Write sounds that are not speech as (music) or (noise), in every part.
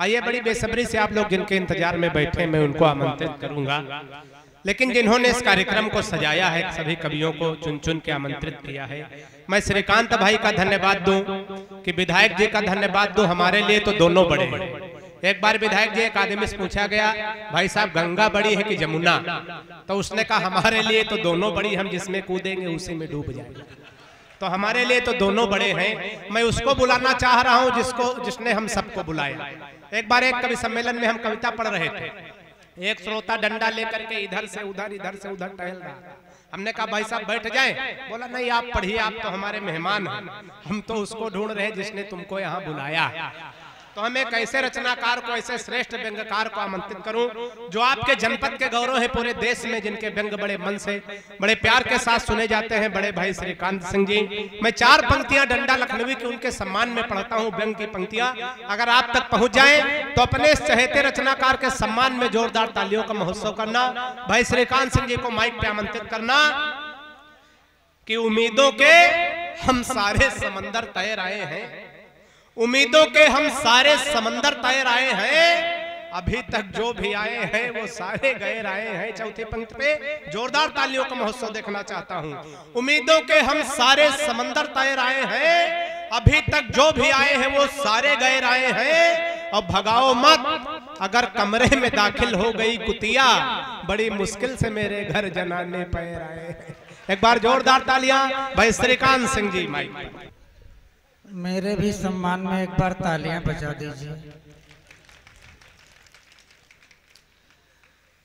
आइए बड़ी बेसब्री से आप लोग जिनके इंतज़ार में बैठे मैं उनको आमंत्रित करूँगा। लेकिन जिन्होंने इस कार्यक्रम को सजाया है सभी कवियों को चुन चुन के आमंत्रित किया है। मैं श्रीकांत भाई का धन्यवाद दूँ कि विधायक जी का धन्यवाद दूँ हमारे लिए तो दोनों बड़े हैं। एक बार विधायक जी एक आदमी से पूछा गया भाई साहब गंगा बड़ी है कि जमुना तो उसने कहा हमारे लिए तो दोनों बड़ी हम जिसमें कूदेंगे उसी में डूब जाएँगे। तो हमारे लिए तो दोनों बड़े हैं। मैं उसको बुलाना चाह रहा हूँ, जिसको, जिसने हम सबको बुलाया। एक बार एक कवि सम्मेलन में हम कविता पढ़ रहे थे। एक श्रोता डंडा लेकर के इधर से उधर, इधर से उधर टहल रहा हमने कहा, भाई साहब, बैठ जाए। बोला, नहीं, आप पढ़िए, आप तो हमारे मेहमान हैं। हम तो उसको ढूंढ रहे जिसने तुमको यहाँ बुलाया। तो हम एक ऐसे रचनाकार को ऐसे श्रेष्ठ व्यंगकार को आमंत्रित करूँ जो आपके जनपद के गौरव है पूरे देश में जिनके व्यंग बड़े मन से बड़े प्यार के साथ सुने जाते हैं बड़े भाई श्रीकांत सिंह जी। मैं चार पंक्तियाँ डंडा लखनवी की उनके सम्मान में पढ़ता हूँ व्यंग की पंक्तियाँ। अगर आप तक पहुँच जाए तो अपने चहेते रचनाकार के सम्मान में जोरदार तालियों का महोत्सव करना भाई श्रीकांत सिंह जी को माइक पे आमंत्रित करना कि उम्मीदों के हम सारे समंदर तैर आए हैं उम्मीदों के हम सारे समंदर तैर आए हैं। अभी तक जो भी आए हैं वो सारे गए आए हैं। चौथी पंक्ति पे जोरदार तालियों का महोत्सव देखना चाहता हूँ। उम्मीदों के हम सारे समंदर तैर आए हैं। अभी तक जो भी आए हैं वो सारे गए आए हैं। और भगाओ मत। अगर कमरे में दाखिल हो गई कुतिया बड़ी मुश्किल से मेरे घर जनाने पैर आए एक बार जोरदार तालियाँ। भाई श्रीकांत सिंह जी माइक मेरे भी सम्मान में एक बार तालियाँ बजा दीजिए।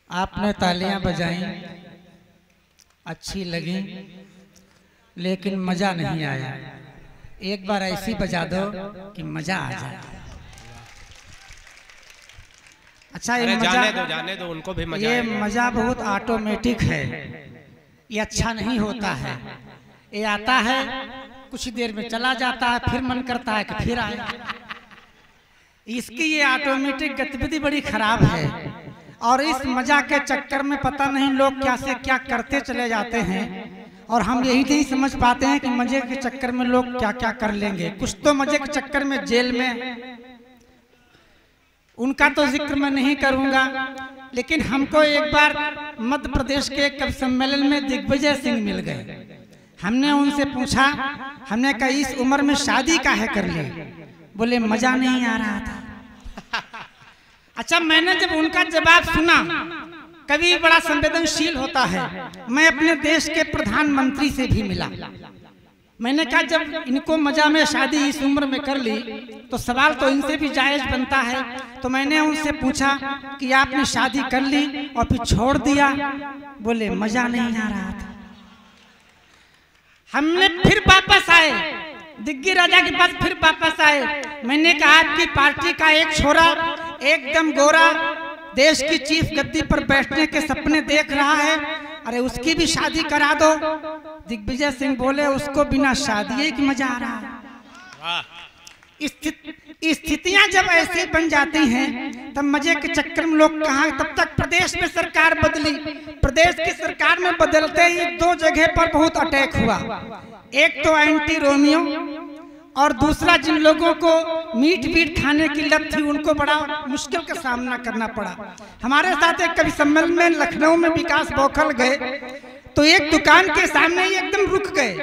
आपने तालियाँ बजाई अच्छी लगी लेकिन मज़ा नहीं आया। एक बार ऐसी बजा दो कि मज़ा आ जाए। अच्छा ये मज़ा जाने दो जाने दो उनको भी मज़ा ये मज़ा बहुत ऑटोमेटिक है। ये अच्छा नहीं होता है। ये आता है कुछ देर में चला जाता है फिर मन करता है कि फिर आए। इसकी ये ऑटोमेटिक गतिविधि बड़ी खराब है। और इस मज़ा के चक्कर में पता नहीं लोग क्या से क्या करते चले जाते हैं। और हम यही नहीं समझ पाते हैं कि मज़े के चक्कर में लोग क्या क्या कर लेंगे। कुछ तो मज़े के चक्कर में जेल में। उनका तो ज़िक्र मैं नहीं करूँगा। लेकिन हमको एक बार मध्य प्रदेश के एक कवि सम्मेलन में दिग्विजय सिंह मिल गए। हमने उनसे पूछा हमने कहा इस उम्र में शादी का है कर ली। बोले मज़ा नहीं आ रहा था। (laughs) अच्छा मैंने जब उनका जवाब सुना कभी बड़ा संवेदनशील होता है। मैं अपने देश के प्रधानमंत्री से भी मिला। मैंने कहा जब इनको मज़ा में शादी इस उम्र में कर ली तो सवाल तो इनसे भी जायज़ बनता है। तो मैंने उनसे पूछा कि आपने शादी कर ली और फिर छोड़ दिया। बोले मज़ा नहीं आ रहा था। हमने फिर वापस आए। दिग्गी राजा के पास फिर वापस आए। मैंने कहा आपकी पार्टी का एक छोरा एकदम गोरा देश की चीफ गद्दी पर बैठने के सपने देख रहा है। अरे उसकी भी शादी करा दो। दिग्विजय सिंह बोले उसको बिना शादी की मज़ा आ रहा है। स्थितियाँ जब ऐसी बन जाती हैं तब मज़े के चक्कर में लोग कहा तब तक प्रदेश में सरकार बदली। प्रदेश की सरकार में बदलते ही दो जगह पर बहुत अटैक हुआ। एक तो एंटी रोमियो और दूसरा जिन लोगों को मीट वीट खाने की लत थी उनको बड़ा मुश्किल का सामना करना पड़ा। हमारे साथ एक कवि सम्मेलन में लखनऊ में विकास बौखल गए। तो एक दुकान के सामने ही एकदम रुक गए।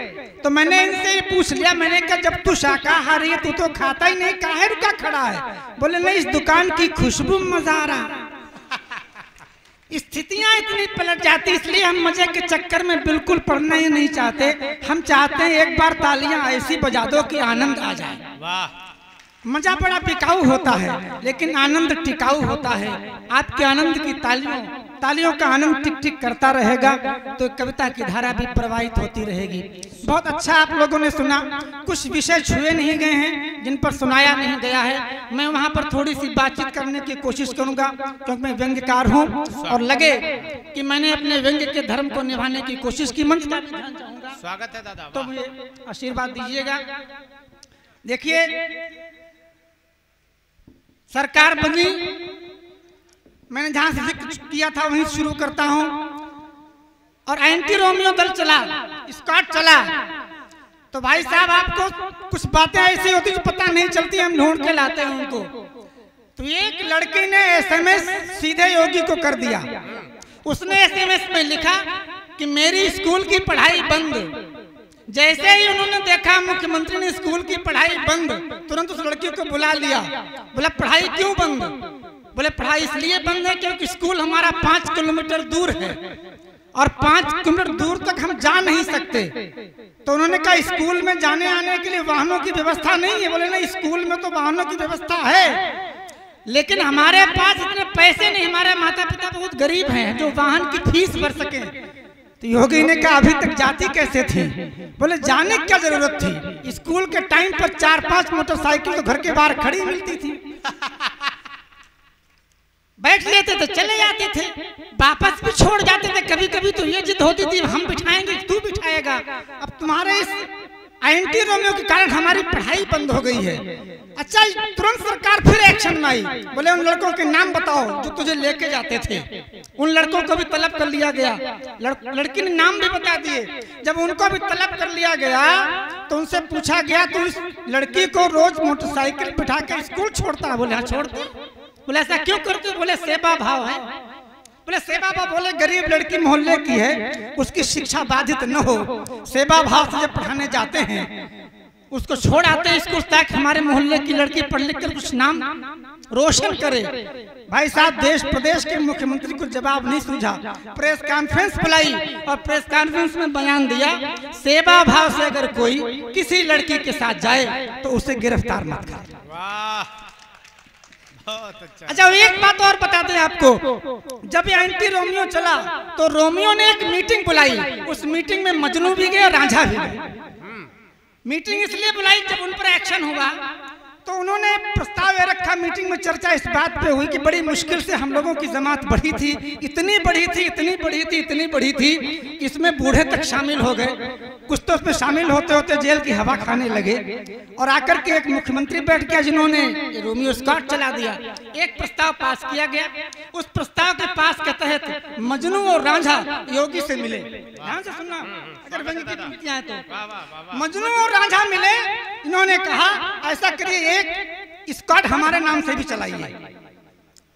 तो मैंने इनसे पूछ लिया, मैंने कहा, जब तू शाकाहारी तू तो खाता ही नहीं, काहे रुका खड़ा है? बोले, नहीं, इस दुकान की खुशबू मज़ा आ। रहा (laughs) स्थितियाँ इतनी पलट जाती, इसलिए हम मज़े के चक्कर में बिल्कुल पढ़ना ही नहीं चाहते। हम चाहते हैं एक बार तालियाँ ऐसी बजा दो कि आनंद आ जाए। वाह। मज़ा बड़ा टिकाऊ होता है लेकिन आनंद टिकाऊ होता है। आपके आनंद की तालियों तालियों का आनंद टिक टिक करता रहेगा तो कविता की धारा भी प्रवाहित होती रहेगी। बहुत अच्छा आप लोगों ने सुना। कुछ विषय छुए नहीं गए हैं जिन पर सुनाया नहीं गया है। मैं वहाँ पर थोड़ी सी बातचीत करने की कोशिश करूँगा क्योंकि मैं व्यंग्यकार हूँ। और लगे कि मैंने अपने व्यंग्य के धर्म को निभाने की कोशिश की मंच का चाहूँगा स्वागत है दादा तो मुझे आशीर्वाद दीजिएगा। देखिए सरकार बनी। मैंने जहाँ से ज़िक्र किया था वहीं शुरू करता हूँ। और एंटी रोमियो दल चला स्कॉट चला। तो भाई साहब आपको कुछ बातें ऐसी होती जो पता नहीं चलती हम ढूंढ के लाते हैं उनको। तो एक लड़की ने एसएमएस सीधे योगी को कर दिया। उसने एसएमएस में लिखा कि मेरी स्कूल की पढ़ाई बंद। जैसे ही उन्होंने देखा मुख्यमंत्री ने स्कूल की पढ़ाई बंद, तुरंत उस लड़की को बुला लिया। बोला, पढ़ाई क्यों बंद? बोले, पढ़ाई इसलिए बंद है क्योंकि स्कूल हमारा पाँच किलोमीटर दूर है और पाँच किलोमीटर दूर तक हम जा नहीं सकते। तो उन्होंने कहा, स्कूल में जाने आने के लिए वाहनों की व्यवस्था नहीं है। बोले, नहीं, स्कूल में तो वाहनों की व्यवस्था है, लेकिन हमारे पास इतने पैसे नहीं, हमारे माता पिता बहुत गरीब हैं, जो वाहन की फ़ीस भर सके। तो योगी ने कहा अभी तक जाती कैसे थी? (laughs) बोले जाने की क्या ज़रूरत थी? स्कूल के टाइम पर चार पाँच मोटरसाइकिल तो घर के बाहर खड़ी मिलती थी। बैठ लेते थे चले जाते थे। वापस भी छोड़ जाते थे। कभी कभी तो ये जिद होती थी हम बिठाएँगे तू बिठाएगा। अब तुम्हारे इस एंटी रोमियो के कारण हमारी पढ़ाई बंद हो गई है। अच्छा तुरंत सरकार फिर एक्शन में आई बोले उन लड़कों के नाम बताओ जो तुझे लेके जाते थे। उन लड़कों को भी तलब कर लिया गया। लड़, लड़की ने नाम भी बता दिए। जब उनको भी तलब कर लिया गया तो उनसे पूछा गया तो इस लड़की को रोज मोटरसाइकिल बिठा के स्कूल छोड़ता बोले हाँ छोड़ते बोले ऐसा क्यों करते बोले सेवा भाव है। बोले, सेवा भाव बोले, गरीब लड़की मोहल्ले की है, उसकी शिक्षा बाधित न हो। सेवा भाव से जब पढ़ाने जाते हैं, उसको छोड़ आते हैं स्कूल ताकि, हमारे मोहल्ले की लड़की पढ़ लिख कर कुछ नाम रोशन करे। भाई साहब, देश, प्रदेश के मुख्यमंत्री को जवाब नहीं सूझा प्रेस कॉन्फ्रेंस बुलाई और प्रेस कॉन्फ्रेंस में बयान दिया, सेवा भाव से अगर कोई किसी लड़की के साथ जाए तो उसे गिरफ़्तार मत कर। अच्छा। अच्छा एक बात और बता दें आपको। जब ये एंटी रोमियो चला तो रोमियो ने एक मीटिंग बुलाई। उस मीटिंग में मजनू भी गए और रांझा भी गए। मीटिंग इसलिए बुलाई जब उन पर एक्शन हुआ तो उन्होंने प्रस्ताव मीटिंग में चर्चा इस बात पे हुई कि बड़ी मुश्किल से हम लोगों की जमात बढ़ी थी, इतनी बढ़ी थी, इतनी बढ़ी थी, इतनी बढ़ी थी, इसमें बूढ़े तक शामिल हो गए। कुछ तो उसमें शामिल होते होते जेल की हवा खाने लगे और आकर के एक मुख्यमंत्री बैठ गया जिन्होंने रोमियो स्कॉट चला दिया। एक प्रस्ताव पास किया गया। उस प्रस्ताव के पास के तहत मजनू और रांझा योगी से मिले। ध्यान से सुनना, अगर की तो। मजनू और रांझा मिले, इन्होंने कहा, ऐसा करिए एक स्कॉट हमारे नाम से भी चलाइए।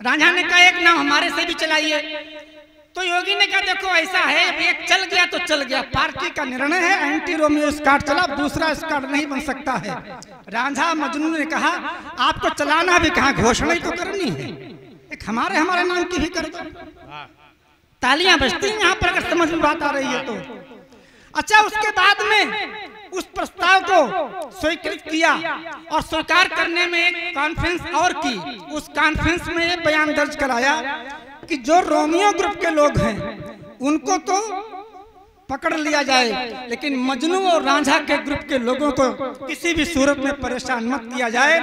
रांझा ने कहा, एक नाम हमारे से भी चलाइए। तो योगी ने कहा, देखो, ऐसा है एक चल गया तो चल गया। पार्टी का निर्णय है, एंटी रोमियो स्कॉट चला, दूसरा स्कॉट नहीं बन सकता है। रांझा मजनू ने कहा आपको चलाना भी कहा, घोषणा तो करनी है। एक हमारे हमारे नाम की भी कर दो। तालियाँ बजती यहाँ पर अगर समझ में बात आ रही है तो। अच्छा उसके बाद में उस प्रस्ताव को स्वीकृत किया और स्वीकार करने में एक कॉन्फ्रेंस और की। उस कॉन्फ्रेंस में ये बयान दर्ज कराया कि जो रोमियो ग्रुप के लोग हैं, उनको तो पकड़ लिया जाए, लेकिन मजनू और रांझा के ग्रुप के लोगों को किसी भी सूरत में परेशान मत किया जाए।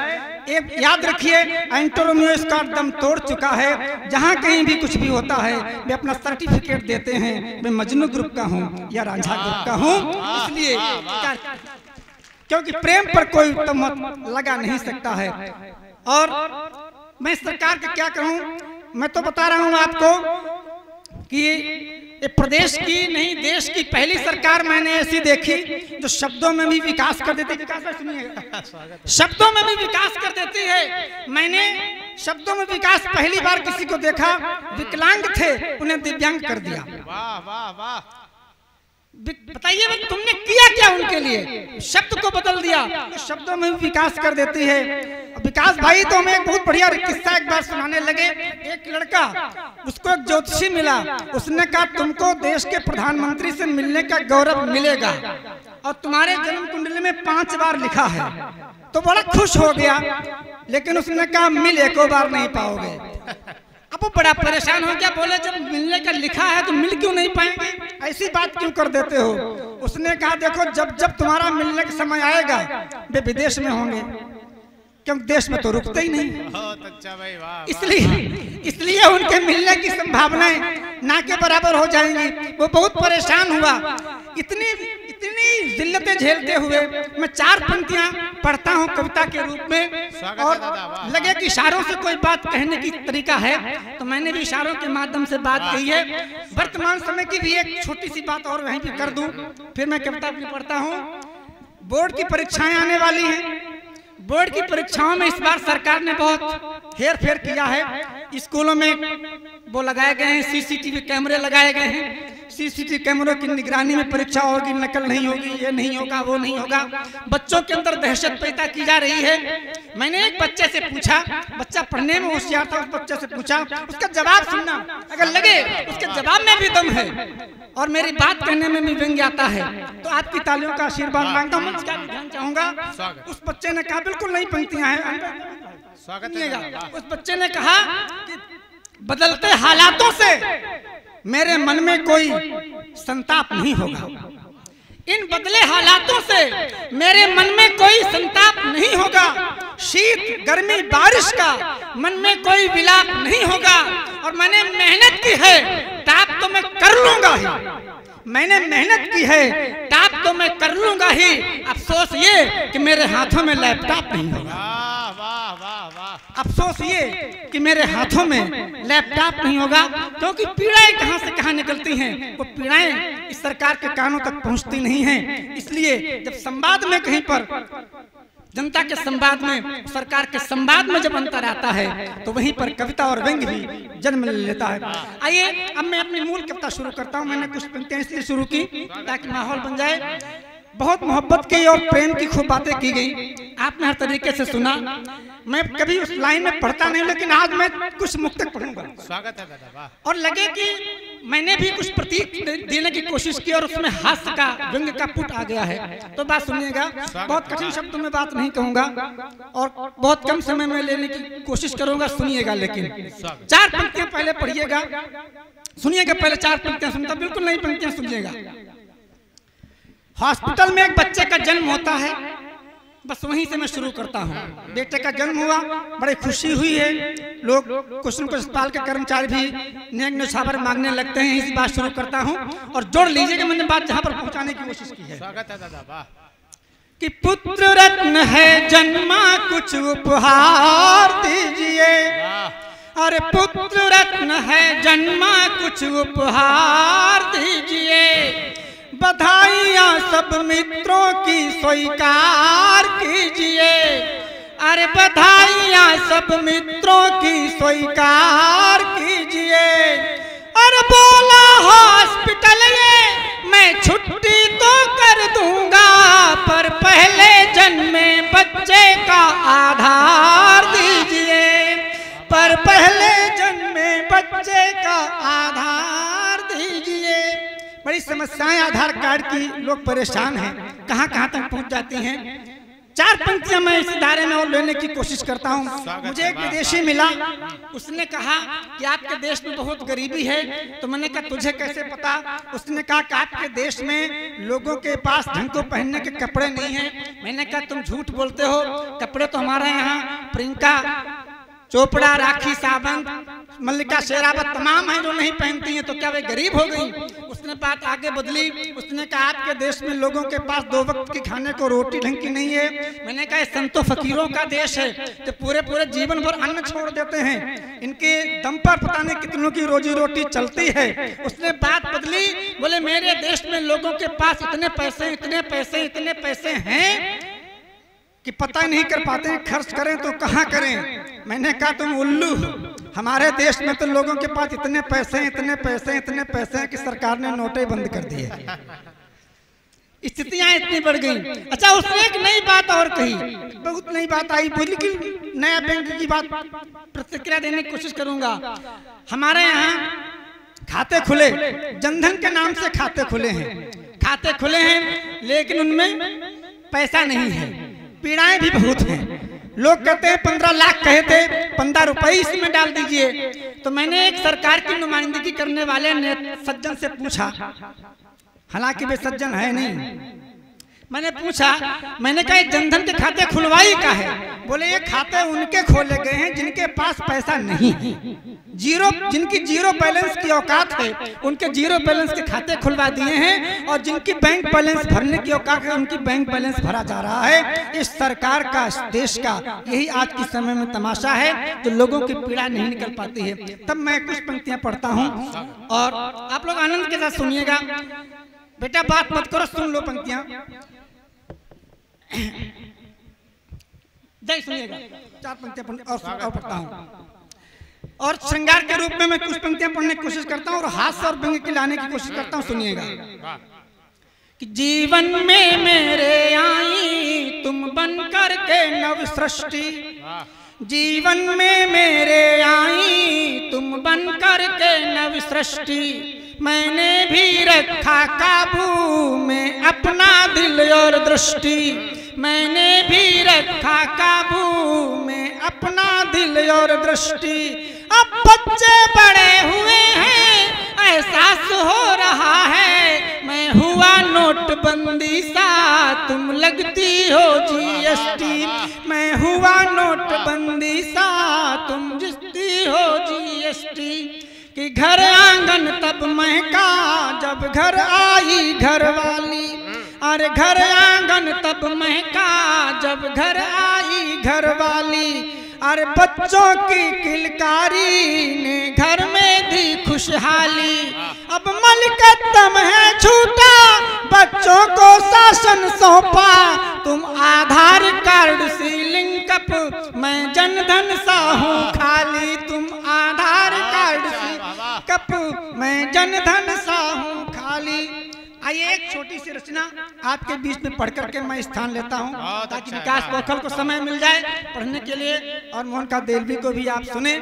एक याद रखिए इसका दम तोड़ चुका है। जहाँ कहीं भी कुछ भी होता है वे अपना सर्टिफिकेट देते हैं। मैं मजनू ग्रुप का हूँ या रांझा ग्रुप का हूँ। इसलिए क्योंकि प्रेम पर कोई तो मत लगा नहीं सकता है। और मैं सरकार का क्या कहूँ? मैं तो बता रहा हूँ आपको कि ये प्रदेश की नहीं देश की पहली सरकार मैंने ऐसी देखी जो शब्दों में भी विकास कर देती है। शब्दों में भी विकास कर देती है। मैंने शब्दों में विकास पहली बार किसी को देखा विकलांग थे उन्हें दिव्यांग कर दिया। वाह वाह वाह। बताइए तुमने किया क्या उनके लिए? शब्द को बदल दिया। तो शब्दों में भी विकास कर देती है। विकास भाई तो हमें एक बहुत बढ़िया किस्सा एक बार सुनाने लगे। एक लड़का, उसको एक ज्योतिषी मिला। उसने कहा, तुमको देश के प्रधानमंत्री से मिलने का गौरव मिलेगा और तुम्हारे जन्म कुंडली में पाँच बार लिखा है। तो बड़ा खुश हो गया। लेकिन उसने कहा, मिल एको बार नहीं पाओगे। अब बड़ा परेशान हो गया। बोले, जब मिलने का लिखा है तो मिल क्यों नहीं पाएँगे? ऐसी बात क्यों कर देते हो? उसने कहा देखो जब जब तुम्हारा मिलने का समय आएगा वे विदेश में होंगे। क्योंकि देश में तो रुकते ही नहीं। अच्छा इसलिए इसलिए उनके मिलने की संभावनाएँ ना के बराबर हो जाएँगी। वो बहुत परेशान हुआ। इतनी इतनी जिल्लतें झेलते हुए मैं चार पंक्तियाँ पढ़ता हूँ कविता के रूप में। और लगे कि इशारों से कोई बात कहने की तरीका है तो मैंने भी इशारों के माध्यम से बात कही है। वर्तमान समय की भी एक छोटी सी बात और वहीं पे कर दूँ फिर मैं कविता अपनी पढ़ता हूँ। बोर्ड की परीक्षाएँ आने वाली हैं। बोर्ड की परीक्षाओं में इस बार सरकार ने बहुत हेर फेर किया है। स्कूलों में वो लगाए गए हैं सीसीटीवी कैमरे लगाए गए हैं। सीसीटीवी कैमरों की निगरानी में परीक्षा होगी नकल नहीं होगी ये नहीं होगा वो नहीं होगा। बच्चों के अंदर दहशत पैदा की जा रही है। मैंने एक बच्चे से पूछा बच्चा पढ़ने में होशियार था उस बच्चे से पूछा उसका जवाब सुनना अगर लगे उसके जवाब में भी दम है और मेरी बात कहने में भी व्यंग्य आता है तो आपकी तालियों का आशीर्वाद माँगता हूँ भी ध्यान चाहूँगा। उस बच्चे ने कहा बिल्कुल नहीं पंक्तियाँ हैं। स्वागत है। उस बच्चे ने कहा कि बदलते हालातों से मेरे मन में कोई संताप नहीं होगा। इन बदले हालातों से मेरे मन में कोई संताप नहीं होगा। शीत, गर्मी, बारिश का मन में कोई विलाप नहीं होगा। और मैंने मेहनत की है टाप तो मैं कर लूँगा ही। मैंने मेहनत की है, ताप तो मैं कर लूँगा ही। अफसोस ये कि मेरे हाथों में लैपटॉप नहीं होगा। अफसोस ये कि मेरे हाथों में लैपटॉप नहीं होगा, क्योंकि पीड़ाएँ कहाँ से कहाँ निकलती हैं? वो पीड़ाएँ इस सरकार के कानों तक पहुँचती नहीं हैं। इसलिए जब संवाद में कहीं पर, जनता के संवाद में, सरकार के संवाद में जब अंतर आता है तो वहीं पर कविता और व्यंग भी जन्म ले लेता है। आइए, अब मैं अपनी मूल कविता शुरू करता हूँ। मैंने कुछ पंक्तियाँ इसलिए शुरू की ताकि माहौल बन जाए। बहुत मोहब्बत की और प्रेम की खूब बातें की गई। आपने हर तरीके से सुना। मैं कभी उस लाइन में पढ़ता नहीं लेकिन आज मैं कुछ मुक्तक पढ़ूँगा। स्वागत है दादा और लगे कि मैंने भी कुछ प्रतीक देने की कोशिश की और उसमें हास्य का व्यंग का पुट आ गया है। तो बात सुनिएगा। बहुत कठिन शब्दों में बात नहीं कहूँगा। और बहुत कम समय में लेने की कोशिश करूँगा सुनिएगा लेकिन। चार पंक्तियाँ पहले पढ़िएगा। सुनिएगा पहले चार पंक्तियाँ सुनता बिल्कुल नहीं पंक्तियाँ सुनिएगा। हॉस्पिटल में एक बच्चे का जन्म होता है। बस वहीं से मैं शुरू करता हूँ। बेटे का जन्म हुआ बड़ी खुशी हुई है। लोग कुछ न कुछ अस्पताल के कर्मचारी भी नेक न्यौछावर मांगने लगते हैं इसी बात शुरू करता हूँ। और जोड़ लीजिएगा मैंने बात जहाँ पर पहुँचाने की कोशिश की है। कि पुत्र रत्न है जन्मा कुछ उपहार दीजिए। अरे पुत्र रत्न है जन्मा कुछ उपहार दीजिए। बधाइयाँ सब मित्रों की स्वीकार कीजिए। अरे बधाइयाँ सब मित्रों की स्वीकार कीजिए। अरे बोला, हॉस्पिटल ये, मैं छुट्टी तो कर दूँगा, पर पहले जन्मे बच्चे का आधार दीजिए। पर पहले जन्मे बच्चे का आधार बड़ी समस्याएँ आधार कार्ड की लोग परेशान हैं। कहाँ कहाँ तक पहुँच जाती हैं? चार पंक्तियाँ मैं इस दायरे में और लेने की कोशिश करता हूँ। मुझे एक विदेशी मिला। उसने कहा कि आपके देश में बहुत गरीबी है। तो मैंने कहा तुझे कैसे पता? उसने कहा कि आपके देश में लोगों के पास ढंग को पहनने के कपड़े नहीं हैं। मैंने कहा तुम झूठ बोलते हो। कपड़े तो हमारे यहाँ। प्रियंका चोपड़ा राखी सावंत मल्लिका शेरावत तमाम हैं जो नहीं पहनती हैं तो क्या वे गरीब हो गई? उसने बात आगे बदली, उसने कहा आपके देश में लोगों के पास दो वक्त के खाने को रोटी ढंग की नहीं है। मैंने कहा संतो फकीरों का देश है, जो पूरे पूरे जीवन भर अन्न छोड़ देते हैं। इनके दम पर पता नहीं कितनों की रोजी रोटी चलती है। उसने बात बदली, बोले, मेरे देश में लोगों के पास इतने पैसे इतने पैसे इतने पैसे हैं कि पता नहीं कर पाते, खर्च करें तो कहाँ करें? मैंने कहा, तुम उल्लू, हमारे देश में तो लोगों के पास इतने पैसे इतने पैसे इतने पैसे हैं कि सरकार ने नोटे बंद कर दिए स्थितियाँ इतनी बढ़ गई। अच्छा उसने एक नई बात और कही। बहुत नई बात आई बोली कि नया बैंक की बात प्रतिक्रिया देने की कोशिश करूँगा। हमारे यहाँ खाते खुले, जनधन के नाम से खाते खुले हैं। खाते खुले हैं, लेकिन उनमें पैसा नहीं है। पीड़ाएँ भी बहुत हैं। लोग कहते हैं पंद्रह लाख कहे थे, पंद्रह रुपए इसमें डाल दीजिए। तो मैंने एक सरकार की नुमाइंदगी करने वाले ने सज्जन से पूछा, हालाँकि वे सज्जन है नहीं। मैंने पूछा मैंने कहा जनधन के खाते खुलवाई का है? बोले ये खाते उनके खोले गए हैं जिनके पास पैसा नहीं है। ज़ीरो जिनकी ज़ीरो बैलेंस की औकात है उनके ज़ीरो बैलेंस के खाते खुलवा दिए हैं और जिनकी बैंक बैलेंस भरने की औकात है उनकी बैंक बैलेंस भरा जा रहा है। इस सरकार का इस देश का यही आज के समय में तमाशा है जो लोगों की पीड़ा नहीं निकल पाती है। तब मैं कुछ पंक्तियाँ पढ़ता हूँ और आप लोग आनंद के साथ सुनिएगा। बेटा बात मत करो सुन लो पंक्तियाँ। जय सुनिएगा। चार पंक्तियाँ और, और पढ़ता हूँ। और श्रृंगार के रूप में मैं कुछ पंक्तियाँ पढ़ने की कोशिश करता हूँ और हास्य और व्यंग्य के लाने की कोशिश करता हूँ सुनिएगा। कि जीवन में मेरे आई तुम बन कर के नव सृष्टि। जीवन में मेरे आई तुम बन कर के नव सृष्टि। मैंने भी रखा काबू में अपना दिल और दृष्टि। मैंने भी रखा काबू में अपना दिल और दृष्टि। अब बच्चे बड़े हुए हैं, एहसास हो रहा है। मैं हुआ नोटबंदी सा, तुम लगती हो जीएसटी मैं हुआ नोटबंदी सा, तुम जिसती हो जीएसटी कि घर आँगन तब महका, जब घर आई घर वाली अरे घर आँगन तब महका जब घर आई घर वाली अरे बच्चों की किलकारी ने घर में दी खुशहाली। अब मलकतम है छूटा बच्चों को शासन सौंपा। तुम आधार कार्ड सी लिंकअप मैं जनधन सा हूँ खाली। तुम आधार कार्ड सी कप मैं जनधन सा हूँ खाली। आइए एक छोटी सी रचना आपके बीच में पढ़ करके मैं स्थान लेता हूँ ताकि अच्छा विकास वाह। को समय मिल जाए पढ़ने के लिए। और मोहन का देलवी को भी आप सुने।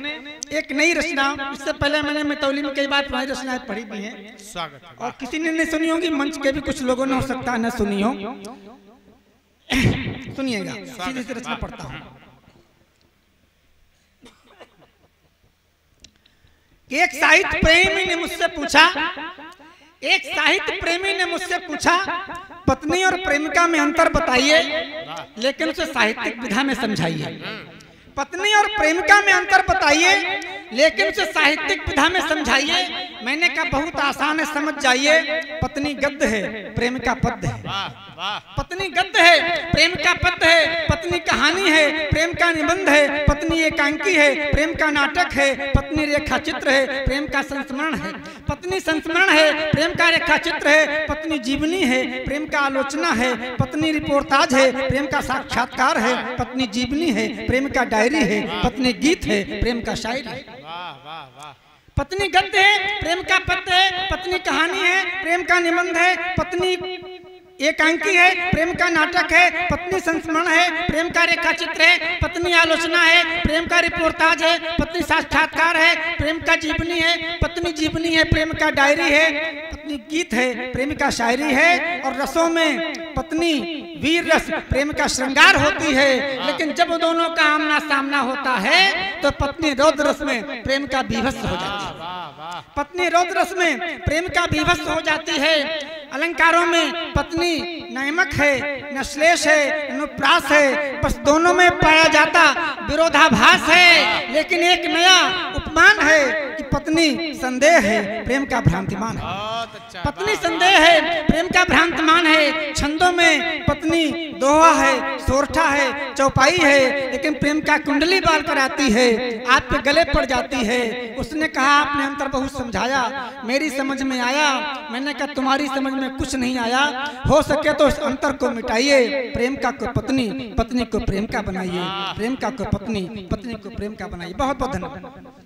एक नई रचना इससे पहले मैंने मितौली में कई बार पुरानी रचनाएँ पढ़ी भी हैं। स्वागत और किसी ने नहीं सुनी होगी मंच के भी कुछ लोगों ने हो सकता है न सुनी हो। (coughs) सुनिएगा सीधी सी रचना पढ़ता हूँ। एक साहित्य प्रेमी ने मुझसे पूछा एक साहित्य प्रेमी ने मुझसे पूछा पत्नी और प्रेमिका में अंतर बताइए? लेकिन उसे साहित्यिक विधा में समझाइए। पत्नी और प्रेमिका में अंतर बताइए। लेकिन उसे साहित्यिक विधा में समझाइए मैंने कहा बहुत आसान है समझ जाइए पत्नी गद्य है प्रेम का पद है पत्नी गद्द है प्रेम का पद है पत्नी कहानी है प्रेम का निबंध है पत्नी एकांकी है प्रेम का नाटक है पत्नी रेखा चित्र है प्रेम का संस्मरण है पत्नी संस्मरण है प्रेम का रेखा चित्र है पत्नी जीवनी है प्रेम का आलोचना है पत्नी रिपोर्टाज है प्रेम का साक्षात्कार है पत्नी जीवनी है प्रेम का डायरी है पत्नी गीत है प्रेम का शायरी है पत्नी गद्य है, प्रेम का पत्र है, पत्नी कहानी है, प्रेम का निबंध है, पत्नी एकांकी है, प्रेम का नाटक है, पत्नी संस्मरण है, प्रेम का रेखा चित्र है, पत्नी आलोचना है, प्रेम का रिपोर्टाज है, पत्नी साक्षात्कार है, प्रेम का जीवनी है, पत्नी जीवनी है, प्रेम का डायरी है गीत है, प्रेम का शायरी है और रसों में पत्नी, वीर रस, प्रेम का श्रृंगार होती है। लेकिन जब दोनों का आमना सामना होता है तो पत्नी रौद्र रस में प्रेम का विभत्स हो जाती है। पत्नी रौद्र रस में प्रेम का विभत्स हो जाती है। अलंकारों में पत्नी नैमक है, न श्लेष है, न प्रास है, बस दोनों में पाया जाता विरोधाभास है। लेकिन एक नया उपमान है पत्नी संदेह है प्रेम का भ्रांतिमान है। अच्छा पत्नी संदेह है प्रेम का भ्रांतमान है। छंदों में पत्नी दोहा है सोरठा है चौपाई है लेकिन प्रेम का कुंडली बाल कर आती है आपके गले पड़ जाती है। उसने कहा आपने अंतर बहुत समझाया मेरी समझ में आया। मैंने कहा तुम्हारी समझ में कुछ नहीं आया। हो सके तो इस अंतर को मिटाइए। प्रेम का को पत्नी पत्नी को प्रेम का बनाइए। प्रेम का को पत्नी पत्नी को प्रेम का बनाइए। बहुत बहुत धन्यवाद।